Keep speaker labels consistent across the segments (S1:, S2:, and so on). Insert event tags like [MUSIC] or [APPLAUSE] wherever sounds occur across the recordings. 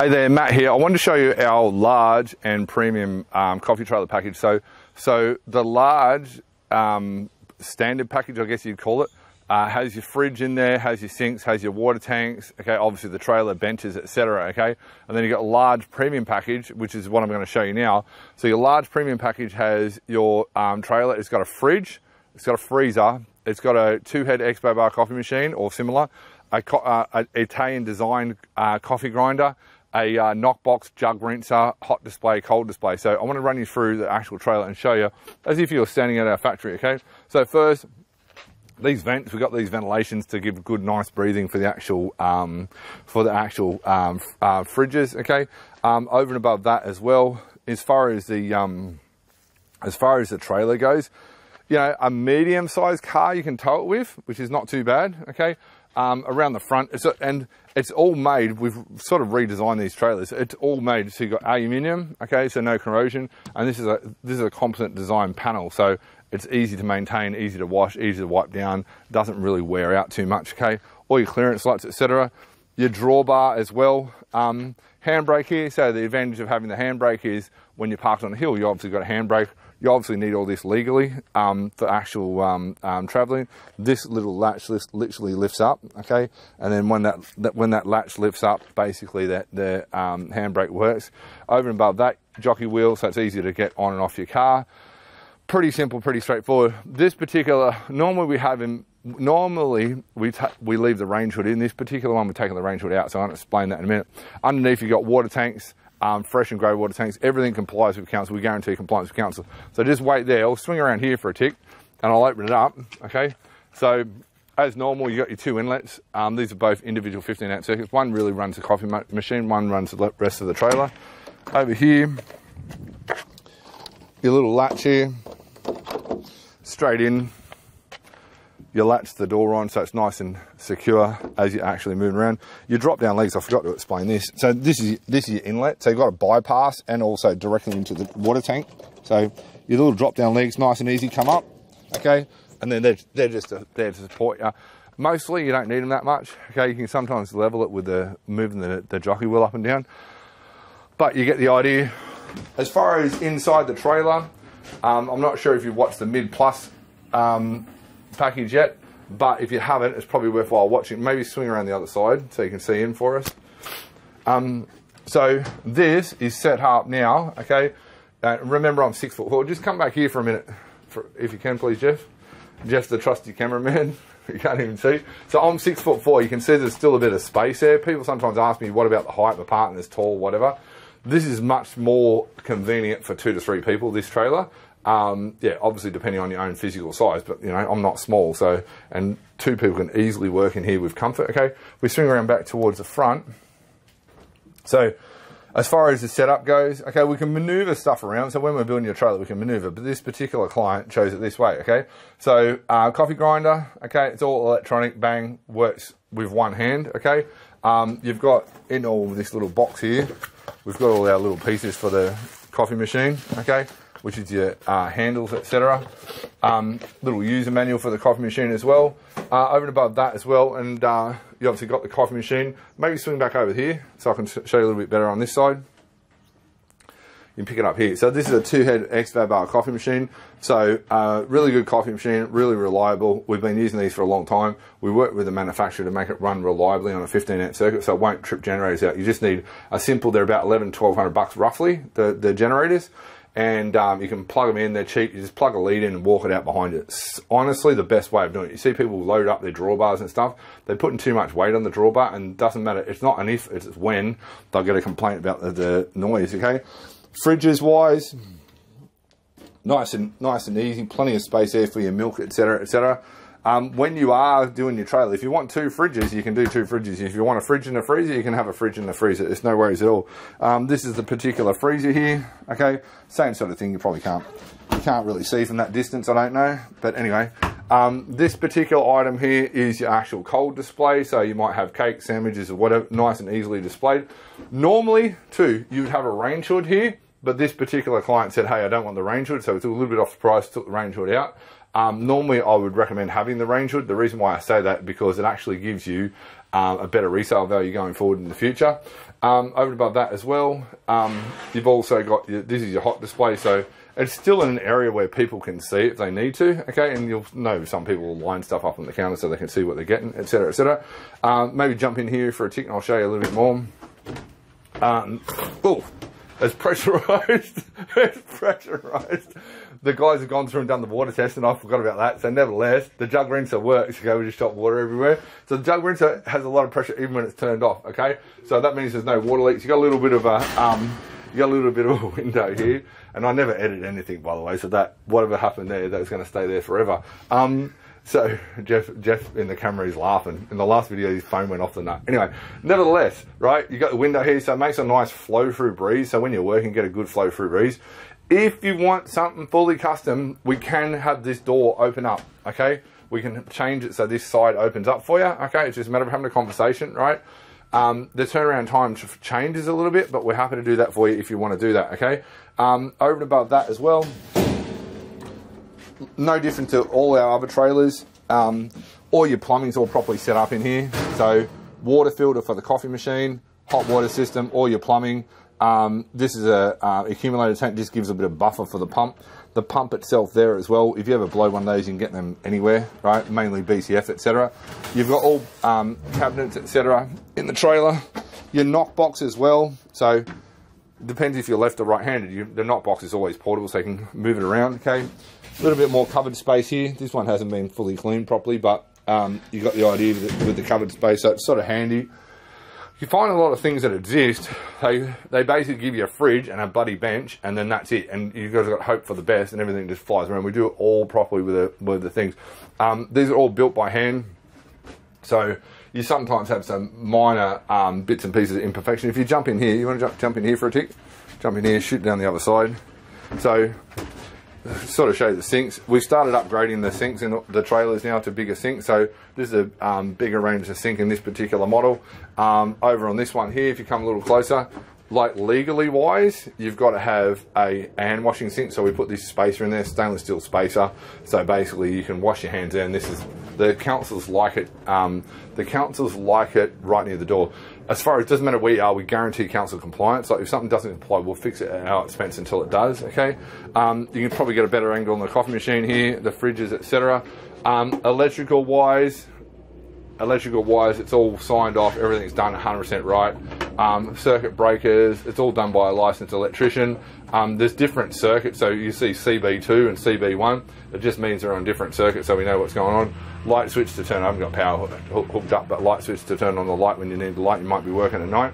S1: Hey there, Matt here. I wanted to show you our large and premium um, coffee trailer package. So, so the large um, standard package, I guess you'd call it, uh, has your fridge in there, has your sinks, has your water tanks, okay, obviously the trailer, benches, etc. okay? And then you've got large premium package, which is what I'm gonna show you now. So your large premium package has your um, trailer, it's got a fridge, it's got a freezer, it's got a two-head Expobar coffee machine or similar, a, uh, Italian designed uh, coffee grinder, a uh, knockbox, jug rinser, hot display, cold display. So I want to run you through the actual trailer and show you as if you're standing at our factory, okay? So first, these vents, we've got these ventilations to give good, nice breathing for the actual, um, for the actual um, uh, fridges, okay? Um, over and above that as well, as far as the, um, as far as the trailer goes, you know, a medium-sized car you can tow it with, which is not too bad, okay? Um, around the front. It's a, and it's all made, we've sort of redesigned these trailers. It's all made, so you've got aluminium, okay, so no corrosion. And this is a, this is a composite design panel. So it's easy to maintain, easy to wash, easy to wipe down, doesn't really wear out too much, okay? All your clearance lights, etc. Your drawbar as well. Um, handbrake here, so the advantage of having the handbrake is when you're parked on a hill, you obviously got a handbrake you obviously need all this legally um, for actual um, um, traveling. This little latch lift, literally lifts up, okay? And then when that, that when that latch lifts up, basically that the um, handbrake works. Over and above that, jockey wheel, so it's easy to get on and off your car. Pretty simple, pretty straightforward. This particular, normally we have in normally we we leave the range hood in. This particular one, we're taking the range hood out, so I'll explain that in a minute. Underneath, you've got water tanks, um, fresh and grey water tanks. Everything complies with council. We guarantee compliance with council. So just wait there. I'll swing around here for a tick and I'll open it up. Okay. So as normal, you got your two inlets. Um, these are both individual 15 amp circuits. One really runs the coffee machine. One runs the rest of the trailer. Over here, your little latch here, straight in you latch the door on so it's nice and secure as you're actually moving around. Your drop down legs, I forgot to explain this. So this is this is your inlet. So you've got a bypass and also directly into the water tank. So your little drop down legs, nice and easy, come up, okay? And then they're, they're just a, there to support you. Mostly you don't need them that much, okay? You can sometimes level it with the moving the, the jockey wheel up and down. But you get the idea. As far as inside the trailer, um, I'm not sure if you've watched the Mid Plus um, package yet, but if you haven't, it's probably worthwhile watching. Maybe swing around the other side so you can see in for us. Um, so this is set up now, okay? Uh, remember, I'm six foot four. Just come back here for a minute, for, if you can, please, Jeff. Jeff, the trusty cameraman. [LAUGHS] you can't even see. So I'm six foot four. You can see there's still a bit of space there. People sometimes ask me, what about the height? My partner's tall, whatever. This is much more convenient for two to three people, this trailer. Um, yeah, obviously depending on your own physical size, but you know, I'm not small, so, and two people can easily work in here with comfort, okay? We swing around back towards the front. So, as far as the setup goes, okay, we can maneuver stuff around. So when we're building your trailer, we can maneuver, but this particular client chose it this way, okay? So, uh, coffee grinder, okay, it's all electronic, bang, works with one hand, okay? Um, you've got in all this little box here, we've got all our little pieces for the coffee machine, okay? which is your uh, handles, etc. Um, little user manual for the coffee machine as well. Uh, over and above that as well, and uh, you obviously got the coffee machine. Maybe swing back over here so I can show you a little bit better on this side. You can pick it up here. So this is a two-head Expo coffee machine. So uh, really good coffee machine, really reliable. We've been using these for a long time. We work with the manufacturer to make it run reliably on a 15 amp circuit, so it won't trip generators out. You just need a simple. They're about 11, 1200 bucks roughly. The the generators and um, you can plug them in. They're cheap. You just plug a lead in and walk it out behind it. It's honestly, the best way of doing it. You see people load up their drawbars and stuff. They're putting too much weight on the drawbar, and doesn't matter. It's not an if, it's when they'll get a complaint about the, the noise. Okay, fridges wise, nice and nice and easy. Plenty of space there for your milk, etc., etc. Um, when you are doing your trailer, if you want two fridges, you can do two fridges. If you want a fridge and a freezer, you can have a fridge and a freezer. There's no worries at all. Um, this is the particular freezer here. Okay, same sort of thing. You probably can't you can't really see from that distance. I don't know, but anyway, um, this particular item here is your actual cold display. So you might have cake, sandwiches, or whatever, nice and easily displayed. Normally, too, you would have a range hood here. But this particular client said, hey, I don't want the range hood, so it's a little bit off the price, took the range hood out. Um, normally, I would recommend having the range hood. The reason why I say that because it actually gives you um, a better resale value going forward in the future. Um, over above that as well, um, you've also got your, this is your hot display, so it's still in an area where people can see if they need to. Okay, and you'll know some people will line stuff up on the counter so they can see what they're getting, etc., etc. Um, maybe jump in here for a tick, and I'll show you a little bit more. Um, oh, it's pressurized. [LAUGHS] it's pressurized. The guys have gone through and done the water test, and I forgot about that. So, nevertheless, the jug rinser works. Okay, we just shot water everywhere. So, the jug rinser has a lot of pressure even when it's turned off. Okay, so that means there's no water leaks. You got a little bit of a um, you got a little bit of a [LAUGHS] window here, and I never edit anything by the way. So that whatever happened there, that's going to stay there forever. Um, so [LAUGHS] Jeff, Jeff in the camera is laughing. In the last video, his phone went off the nut. Anyway, nevertheless, right, you got the window here, so it makes a nice flow through breeze. So when you're working, get a good flow through breeze. If you want something fully custom, we can have this door open up. Okay, we can change it so this side opens up for you. Okay, it's just a matter of having a conversation, right? Um, the turnaround time changes a little bit, but we're happy to do that for you if you want to do that. Okay, um, over and above that as well no different to all our other trailers. Um, all your plumbing's all properly set up in here. So water filter for the coffee machine, hot water system, all your plumbing. Um, this is a uh, accumulator tank. Just gives a bit of buffer for the pump. The pump itself there as well. If you ever blow one of those, you can get them anywhere, right? Mainly BCF, etc. You've got all um, cabinets, etc. in the trailer. Your knock box as well. So depends if you're left or right-handed. the knock box is always portable, so you can move it around. Okay. A little bit more covered space here. This one hasn't been fully cleaned properly, but um, you got the idea with, with the covered space, so it's sort of handy. You find a lot of things that exist. They they basically give you a fridge and a buddy bench, and then that's it. And you guys got hope for the best, and everything just flies around. We do it all properly with the with the things. Um, these are all built by hand, so you sometimes have some minor um, bits and pieces of imperfection. If you jump in here, you want to jump, jump in here for a tick? Jump in here, shoot down the other side. So sort of show you the sinks. We've started upgrading the sinks in the trailers now to bigger sinks. So this is a um, bigger range of sink in this particular model. Um, over on this one here, if you come a little closer, like legally wise, you've got to have a hand washing sink. So we put this spacer in there, stainless steel spacer. So basically you can wash your hands and this is, the councils like it. Um, the councils like it right near the door as far as it doesn't matter where you are, we guarantee council compliance. Like if something doesn't comply, we'll fix it at our expense until it does. Okay. Um, you can probably get a better angle on the coffee machine here, the fridges, etc. Um, electrical wise, electrical wise, it's all signed off. Everything's done 100% right. Um, circuit breakers, it's all done by a licensed electrician. Um, there's different circuits, so you see CB2 and CB1. It just means they're on different circuits, so we know what's going on. Light switch to turn. I haven't got power hooked up, but light switch to turn on the light when you need the light. You might be working at night.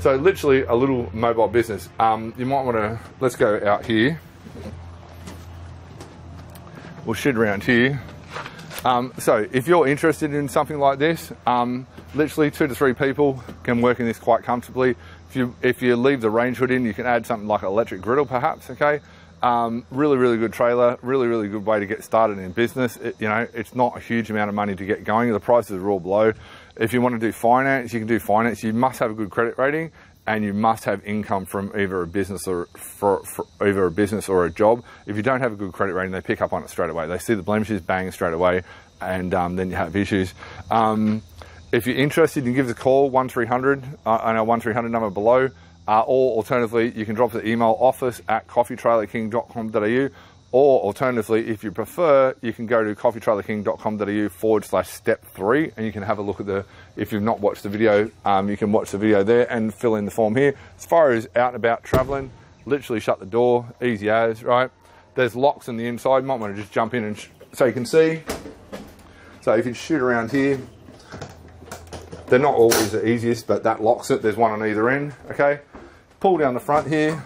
S1: So literally a little mobile business. Um, you might want to let's go out here. We'll shoot around here. Um, so if you're interested in something like this, um, literally two to three people can work in this quite comfortably. If you if you leave the range hood in, you can add something like an electric griddle, perhaps. Okay. Um, really, really good trailer. Really, really good way to get started in business. It, you know, it's not a huge amount of money to get going. The prices are all below. If you want to do finance, you can do finance. You must have a good credit rating, and you must have income from either a business or for, for either a business or a job. If you don't have a good credit rating, they pick up on it straight away. They see the blemishes, bang straight away, and um, then you have issues. Um, if you're interested, you can give us a call, 1300 uh, on our 1300 number below, uh, or alternatively, you can drop the email office at coffeetrailerking.com.au, or alternatively, if you prefer, you can go to coffeetrailerking.com.au forward slash step three, and you can have a look at the, if you've not watched the video, um, you can watch the video there and fill in the form here. As far as out and about traveling, literally shut the door, easy as, right? There's locks on the inside, you might want to just jump in and, so you can see. So if you shoot around here, they're not always the easiest, but that locks it. There's one on either end, okay? Pull down the front here.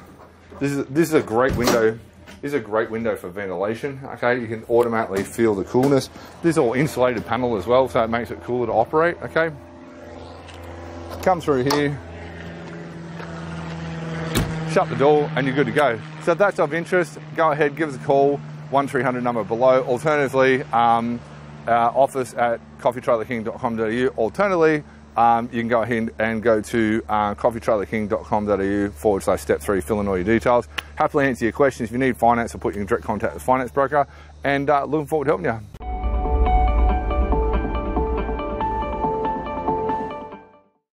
S1: This is, this is a great window. Is a great window for ventilation, okay? You can automatically feel the coolness. This is all insulated panel as well, so it makes it cooler to operate, okay? Come through here, shut the door, and you're good to go. So if that's of interest, go ahead, give us a call, 1300 number below. Alternatively, um, office at coffeetrailerking.com.au. Alternatively, um, you can go ahead and go to uh, coffeetrailerking.com.au forward slash step three, fill in all your details. Happily answer your questions. If you need finance, I'll put you in direct contact with finance broker. and uh, looking forward to helping you.